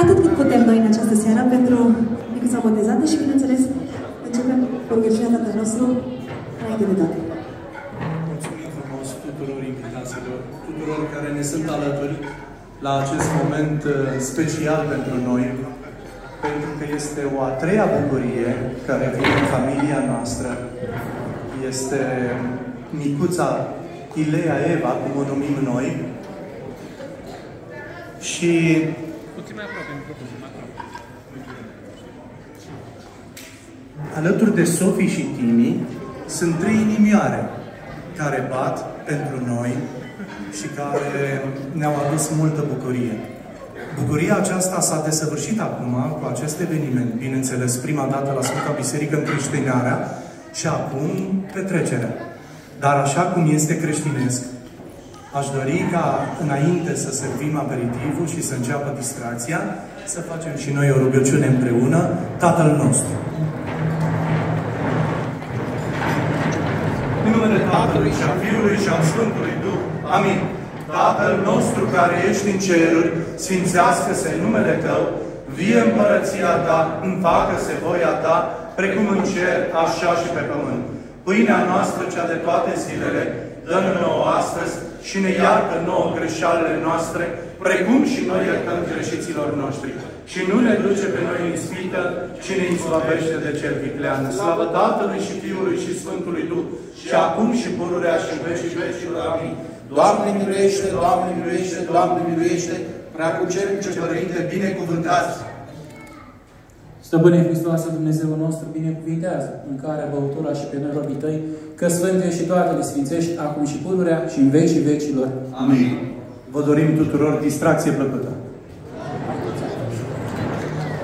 Atât cât putem noi în această seară pentru micuța botezată și, bineînțeles, începem cu rugăciunea Tatăl nostru înainte de toate. Mulțumim frumos tuturor invitațiilor, tuturor care ne sunt alături la acest moment uh, special pentru noi, pentru că este o a treia bucurie care vine în familia noastră. Este micuța Ilea Eva, cum o numim noi, și Puțin mai aproape, microfonul, mai aproape. Alături de Sofie și Timi sunt trei inimioare care bat pentru noi și care ne-au adus multă bucurie. Bucuria aceasta s-a desăvârșit acum cu acest eveniment, bineînțeles, prima dată la Sfânta Biserică în creștinarea și acum petrecerea. Dar așa cum este creștinesc, aș dori ca înainte să servim aperitivul și să înceapă distracția, să facem și noi o rugăciune împreună, Tatăl nostru. În numele Tatălui și a Fiului și al Sfântului Duh. Amin. Tatăl nostru care ești în ceruri, sfințească-se numele Tău, vie împărăția Ta, împacă-se voia Ta, precum în cer, așa și pe pământ. Pâinea noastră, cea de toate zilele, dă-ne nouă astăzi și ne iartă nouă greșalele noastre, precum și noi iertăm greșiților noștri. Și nu ne duce pe noi în ispită, ci ne izbăvește de cel viclean. Slavă Tatălui și Fiului și Sfântului Duh, și acum și pururea și în vecii vecilor. Amin. Doamne miluiește, Doamne miluiește, Doamne miluiește, prea cu ce Părinte, binecuvântați! Stăpâne Hristoase, Dumnezeu nostru, binecuvintează mâncarea, băutura și pe noi robii tăi, că Sfântul și toate le sfințești, acum și pururea și în vecii vecilor. Amin. Vă dorim tuturor distracție plăcută.